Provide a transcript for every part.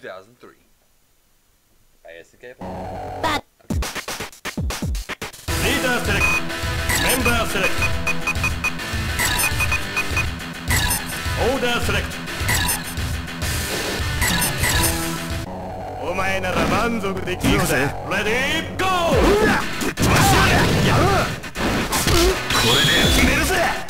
2003. ASK. Bad. Leader select. Member select. Order select. お前なら満足できるのだ。レディーゴー。これで決めるぜ。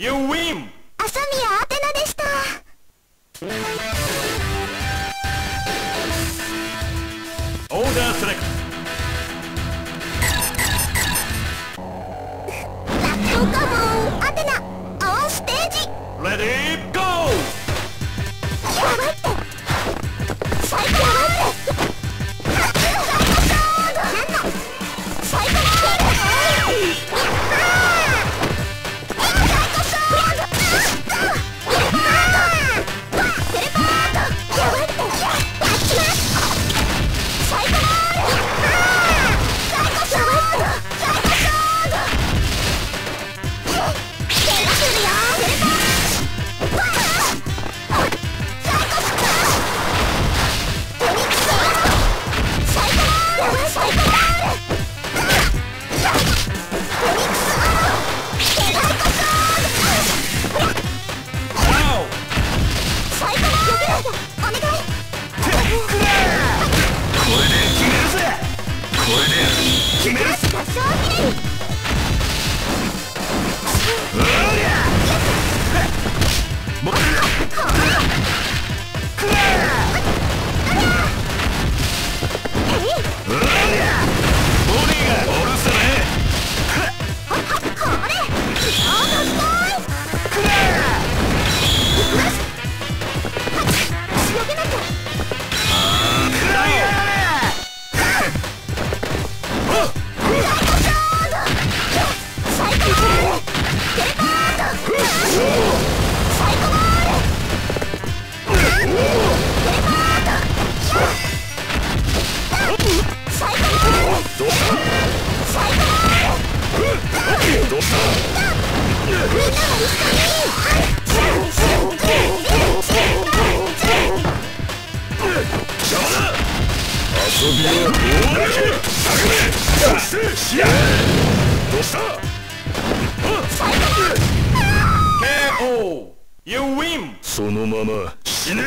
You win! アテナでしたオーダーセレ決める。そのまま死ね。